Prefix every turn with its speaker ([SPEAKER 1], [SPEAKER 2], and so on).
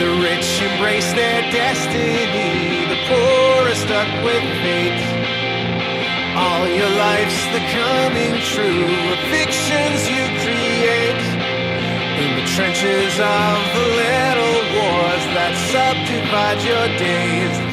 [SPEAKER 1] The rich embrace their destiny, the poor are stuck with fate. All your life's the coming true of fictions you create. In the trenches of the little wars that subdivide your days,